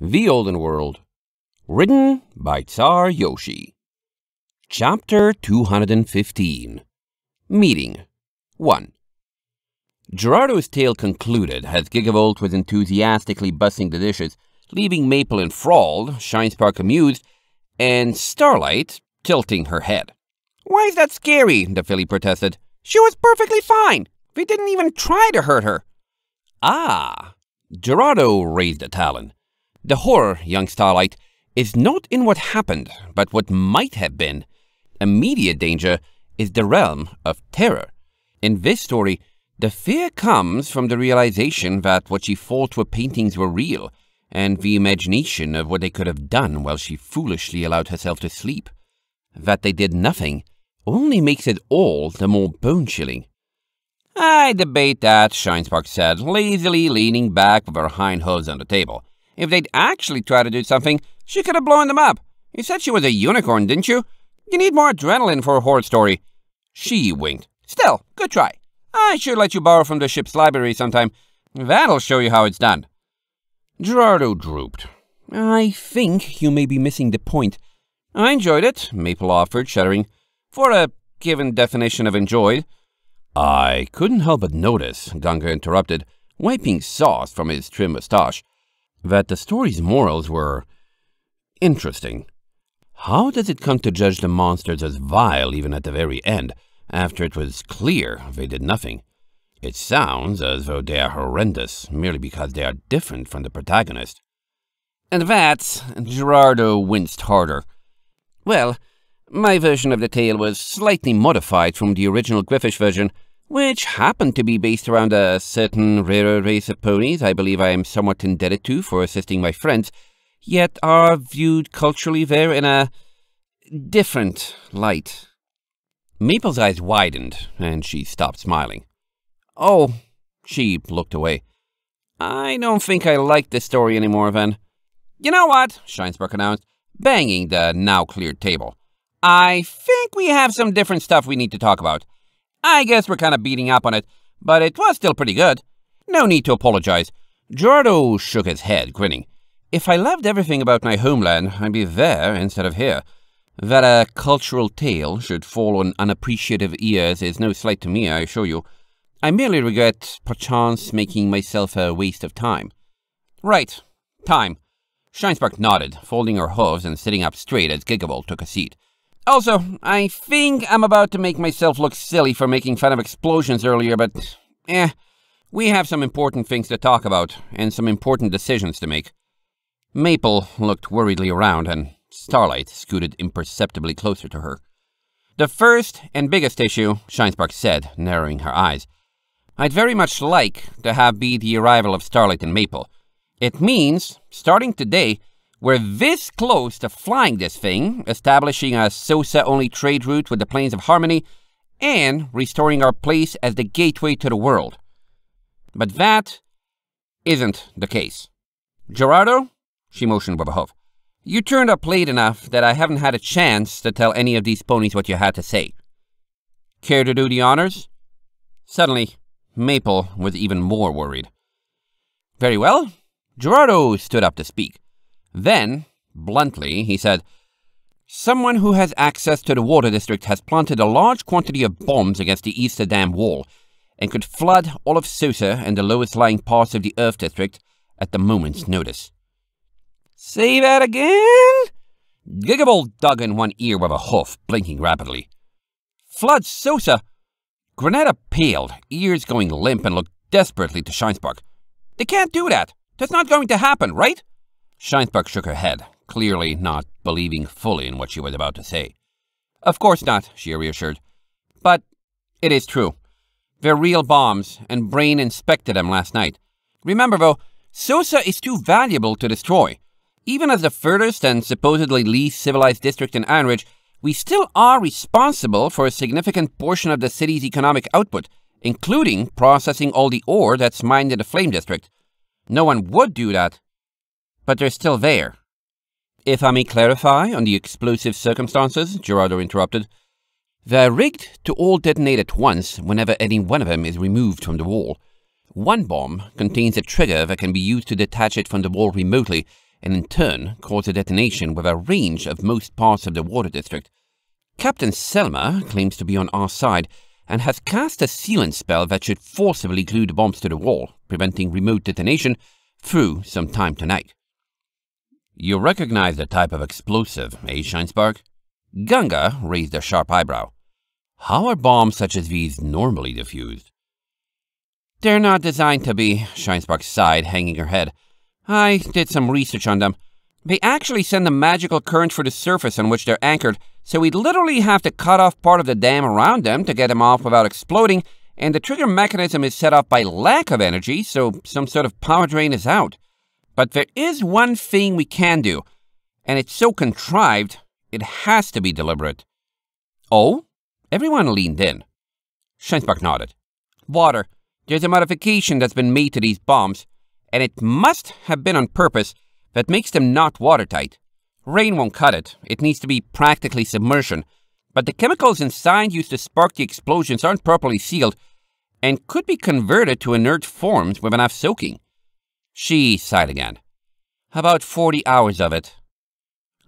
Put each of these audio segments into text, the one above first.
The Olden World. Written by Czar Yoshi. Chapter 215 Meeting 1. Gerardo's tale concluded as Gigavolt was enthusiastically bussing the dishes, leaving Maple enthralled, Shinespark amused, and Starlight tilting her head. Why is that scary? the filly protested. She was perfectly fine. We didn't even try to hurt her. Ah! Gerardo raised a talon. The horror, young Starlight, is not in what happened, but what might have been. Immediate danger is the realm of terror. In this story, the fear comes from the realization that what she thought were paintings were real, and the imagination of what they could have done while she foolishly allowed herself to sleep. That they did nothing only makes it all the more bone chilling. I debate that, Shinespark said, lazily leaning back with her hind hooves on the table. If they'd actually tried to do something, she could have blown them up. You said she was a unicorn, didn't you? You need more adrenaline for a horror story. She winked. Still, good try. I should let you borrow from the ship's library sometime. That'll show you how it's done. Gerardo drooped. I think you may be missing the point. I enjoyed it, Maple offered, shuddering. For a given definition of enjoyed. I couldn't help but notice, Gunga interrupted, wiping sauce from his trim moustache, that the story's morals were interesting. How does it come to judge the monsters as vile even at the very end, after it was clear they did nothing? It sounds as though they are horrendous merely because they are different from the protagonist. And that, Gerardo winced harder. Well, my version of the tale was slightly modified from the original Griffish version, which happened to be based around a certain rarer race of ponies I believe I am somewhat indebted to for assisting my friends, yet are viewed culturally there in a different light. Maple's eyes widened, and she stopped smiling. Oh, she looked away. I don't think I like this story anymore, then. You know what? Shinespark announced, banging the now cleared table. I think we have some different stuff we need to talk about. I guess we're kind of beating up on it, but it was still pretty good. No need to apologize. Gerardo shook his head, grinning. If I loved everything about my homeland, I'd be there instead of here. That a cultural tale should fall on unappreciative ears is no slight to me, I assure you. I merely regret, perchance, making myself a waste of time. Right. Time. Shinespark nodded, folding her hooves and sitting up straight as Gigavolt took a seat. Also, I think I'm about to make myself look silly for making fun of explosions earlier, but eh, we have some important things to talk about and some important decisions to make. Maple looked worriedly around, and Starlight scooted imperceptibly closer to her. The first and biggest issue, Shinespark said, narrowing her eyes. I'd very much like to have be the arrival of Starlight and Maple. It means, starting today, we're this close to flying this thing, establishing a SOSA only trade route with the Plains of Harmony, and restoring our place as the gateway to the world. But that isn't the case. Gerardo, she motioned with a hoof, you turned up late enough that I haven't had a chance to tell any of these ponies what you had to say. Care to do the honors? Suddenly, Maple was even more worried. Very well. Gerardo stood up to speak. Then, bluntly, he said, Someone who has access to the water district has planted a large quantity of bombs against the Easter Dam wall and could flood all of SOSA and the lowest lying parts of the Earth district at the moment's notice. Say that again? Gigavolt dug in one ear with a hoof, blinking rapidly. Flood SOSA! Granada paled, ears going limp, and looked desperately to Shinespark. They can't do that. That's not going to happen, right? Shinespark shook her head, clearly not believing fully in what she was about to say. Of course not, she reassured. But it is true. They're real bombs, and Brain inspected them last night. Remember, though, SOSA is too valuable to destroy. Even as the furthest and supposedly least civilized district in Ironridge, we still are responsible for a significant portion of the city's economic output, including processing all the ore that's mined in the Flame District. No one would do that but they're still there. If I may clarify on the explosive circumstances, Gerardo interrupted, they're rigged to all detonate at once whenever any one of them is removed from the wall. One bomb contains a trigger that can be used to detach it from the wall remotely, and in turn cause a detonation with a range of most parts of the water district. Captain Selma claims to be on our side and has cast a sealant spell that should forcibly glue the bombs to the wall, preventing remote detonation through some time tonight. You recognize the type of explosive, eh, Shinespark? Gunga raised a sharp eyebrow. How are bombs such as these normally diffused? They're not designed to be, Shinespark sighed, hanging her head. I did some research on them. They actually send a magical current through the surface on which they're anchored, so we'd literally have to cut off part of the dam around them to get them off without exploding, and the trigger mechanism is set off by lack of energy, so some sort of power drain is out. But there is one thing we can do, and it's so contrived, it has to be deliberate. Oh? Everyone leaned in. Shinespark nodded. Water. There's a modification that's been made to these bombs, and it must have been on purpose that makes them not watertight. Rain won't cut it. It needs to be practically submersion. But the chemicals inside used to spark the explosions aren't properly sealed and could be converted to inert forms with enough soaking. She sighed again. About 40 hours of it.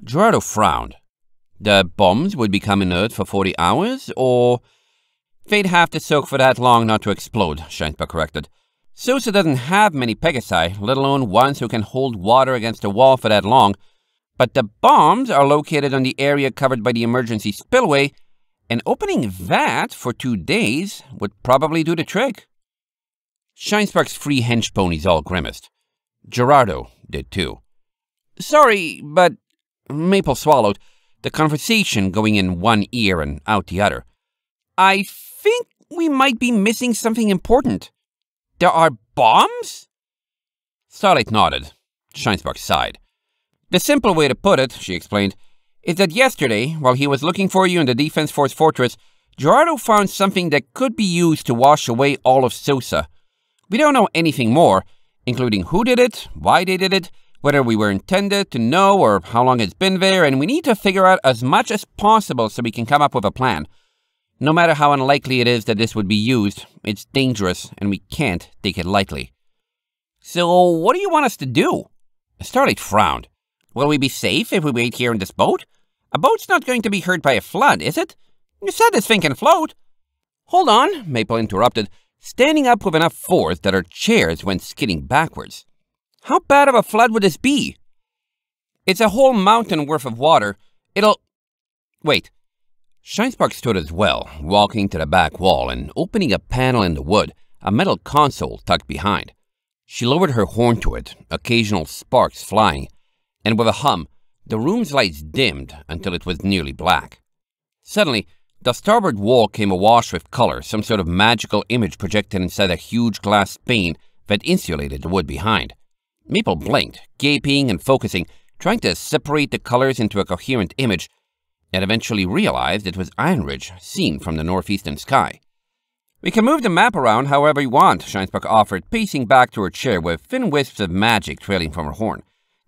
Gerardo frowned. The bombs would become inert for 40 hours, or... They'd have to soak for that long not to explode, Shinespark corrected. Sousa doesn't have many Pegasi, let alone ones who can hold water against a wall for that long, but the bombs are located on the area covered by the emergency spillway, and opening that for two days would probably do the trick. Shinespark's free hench ponies all grimaced. Gerardo did too. Sorry, but Maple swallowed the conversation going in one ear and out the other. I think we might be missing something important. There are bombs? Starlight nodded. Shinespark sighed. The simple way to put it, she explained, is that yesterday, while he was looking for you in the Defense Force Fortress, Gerardo found something that could be used to wash away all of Sousa. We don't know anything more, including who did it, why they did it, whether we were intended to know or how long it's been there, and we need to figure out as much as possible so we can come up with a plan. No matter how unlikely it is that this would be used, it's dangerous and we can't take it lightly. So, what do you want us to do? Starlight frowned. Will we be safe if we wait here in this boat? A boat's not going to be hurt by a flood, is it? You said this thing can float. Hold on, Maple interrupted, standing up with enough force that her chairs went skidding backwards. How bad of a flood would this be? It's a whole mountain worth of water. It'll... Wait. Shinespark stood as well, walking to the back wall and opening a panel in the wood, a metal console tucked behind. She lowered her horn to it, occasional sparks flying, and with a hum, the room's lights dimmed until it was nearly black. Suddenly, the starboard wall came awash with color, some sort of magical image projected inside a huge glass pane that insulated the wood behind. Maple blinked, gaping and focusing, trying to separate the colors into a coherent image, and eventually realized it was Ironridge, seen from the northeastern sky. We can move the map around however you want, Shinespark offered, pacing back to her chair with thin wisps of magic trailing from her horn.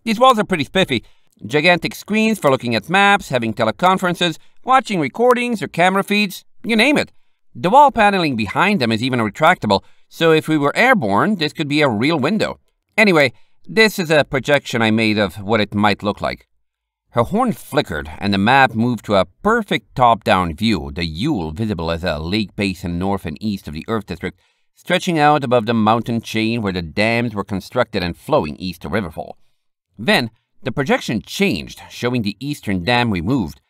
These walls are pretty spiffy. Gigantic screens for looking at maps, having teleconferences, watching recordings or camera feeds, you name it. The wall paneling behind them is even retractable, so if we were airborne, this could be a real window. Anyway, this is a projection I made of what it might look like. Her horn flickered, and the map moved to a perfect top-down view, the Yule visible as a lake basin north and east of the Earth District, stretching out above the mountain chain where the dams were constructed and flowing east to Riverfall. Then, the projection changed, showing the eastern dam removed,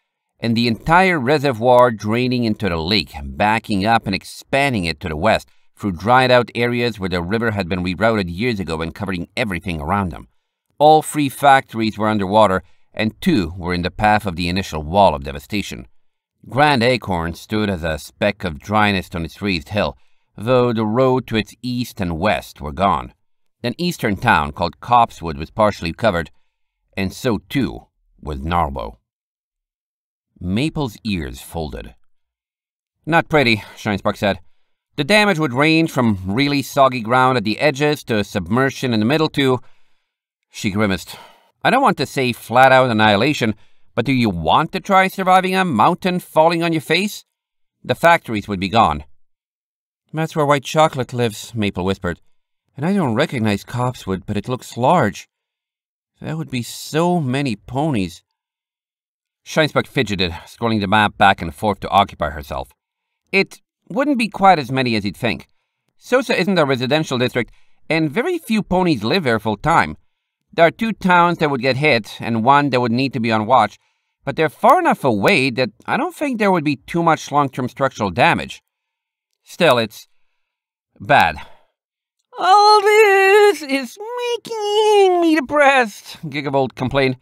and the entire reservoir draining into the lake, backing up and expanding it to the west, through dried out areas where the river had been rerouted years ago and covering everything around them. All three factories were underwater, and two were in the path of the initial wall of devastation. Grand Acorn stood as a speck of dryness on its raised hill, though the road to its east and west were gone. An eastern town called Copsewood was partially covered, and so too was Narbo. Maple's ears folded. Not pretty, Shinespark said. The damage would range from really soggy ground at the edges to submersion in the middle to. She grimaced. I don't want to say flat out annihilation, but do you want to try surviving a mountain falling on your face? The factories would be gone. That's where White Chocolate lives, Maple whispered. And I don't recognize Copsewood, but it looks large. There would be so many ponies. Shinespark fidgeted, scrolling the map back and forth to occupy herself. It wouldn't be quite as many as you'd think. Sosa isn't a residential district, and very few ponies live there full time. There are two towns that would get hit, and one that would need to be on watch, but they're far enough away that I don't think there would be too much long term structural damage. Still, it's bad. All this is making me depressed, Gigavolt complained.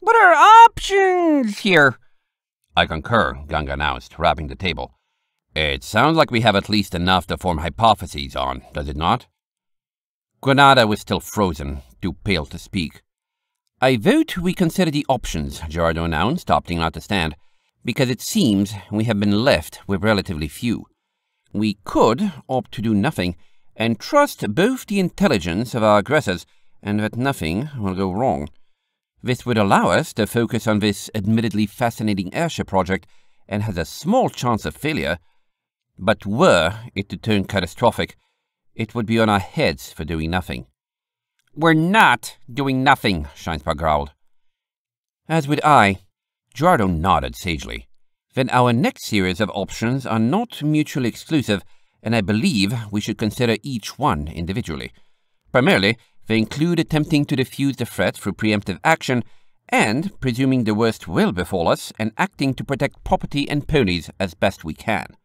What are options here? I concur, Ganga announced, rapping the table. It sounds like we have at least enough to form hypotheses on, does it not? Granada was still frozen, too pale to speak. I vote we consider the options, Gerardo announced, opting not to stand, because it seems we have been left with relatively few. We could opt to do nothing and trust both the intelligence of our aggressors and that nothing will go wrong. This would allow us to focus on this admittedly fascinating airship project and has a small chance of failure. But were it to turn catastrophic, it would be on our heads for doing nothing. We're not doing nothing, Shinespark growled. As would I. Gerardo nodded sagely. Then our next series of options are not mutually exclusive, and I believe we should consider each one individually. Primarily, they include attempting to defuse the threat through preemptive action, and presuming the worst will befall us, and acting to protect property and ponies as best we can.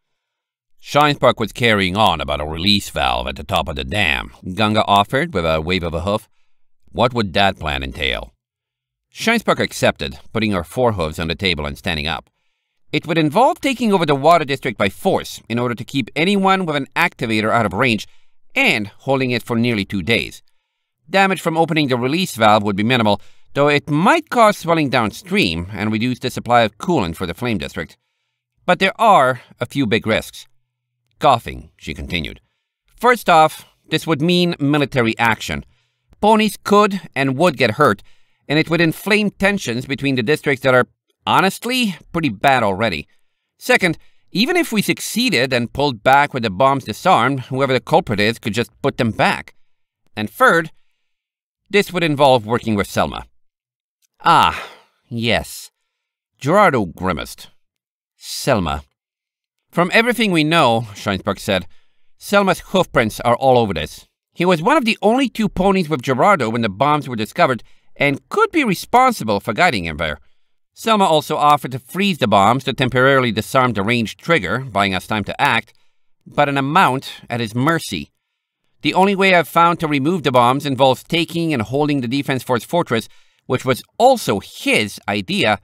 Shinespark was carrying on about a release valve at the top of the dam, Ganga offered with a wave of a hoof. What would that plan entail? Shinespark accepted, putting her forehooves on the table and standing up. It would involve taking over the water district by force in order to keep anyone with an activator out of range and holding it for nearly two days. Damage from opening the release valve would be minimal, though it might cause swelling downstream and reduce the supply of coolant for the flame district. But there are a few big risks. Coughing, she continued. First off, this would mean military action. Ponies could and would get hurt, and it would inflame tensions between the districts that are, honestly, pretty bad already. Second, even if we succeeded and pulled back with the bombs disarmed, whoever the culprit is could just put them back. And third, this would involve working with Selma. Ah, yes. Gerardo grimaced. Selma. From everything we know, Shinespark said, Selma's hoofprints are all over this. He was one of the only two ponies with Gerardo when the bombs were discovered and could be responsible for guiding him there. Selma also offered to freeze the bombs to temporarily disarm the ranged trigger, buying us time to act, but an amount at his mercy. The only way I've found to remove the bombs involves taking and holding the Defense Force fortress, which was also his idea,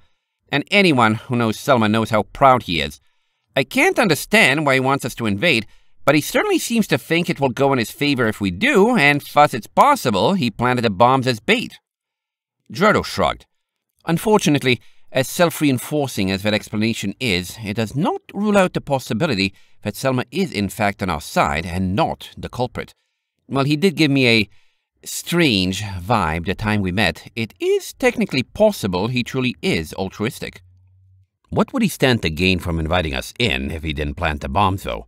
and anyone who knows Selma knows how proud he is. I can't understand why he wants us to invade, but he certainly seems to think it will go in his favor if we do, and thus it's possible he planted the bombs as bait. Gerardo shrugged. Unfortunately, as self-reinforcing as that explanation is, it does not rule out the possibility that Selma is in fact on our side and not the culprit. While he did give me a strange vibe the time we met, it is technically possible he truly is altruistic. What would he stand to gain from inviting us in if he didn't plant the bombs, though?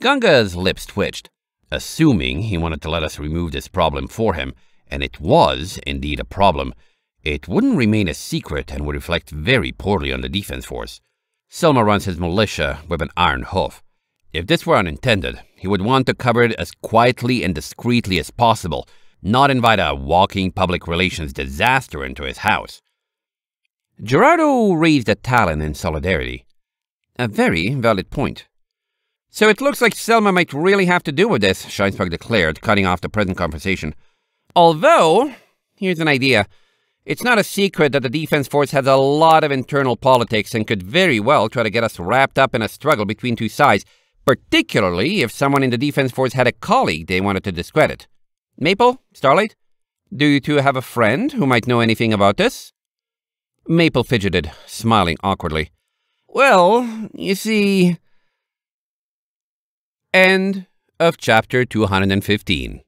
Ganga's lips twitched. Assuming he wanted to let us remove this problem for him, and it was indeed a problem, it wouldn't remain a secret and would reflect very poorly on the defense force. Selma runs his militia with an iron hoof. If this were unintended, he would want to cover it as quietly and discreetly as possible, not invite a walking public relations disaster into his house. Gerardo raised a talon in solidarity. A very valid point. So it looks like Selma might really have to do with this, Shinespark declared, cutting off the present conversation. Although, here's an idea. It's not a secret that the Defense Force has a lot of internal politics and could very well try to get us wrapped up in a struggle between two sides, particularly if someone in the Defense Force had a colleague they wanted to discredit. Maple? Starlight? Do you two have a friend who might know anything about this? Maple fidgeted, smiling awkwardly. Well, you see... End of chapter 215.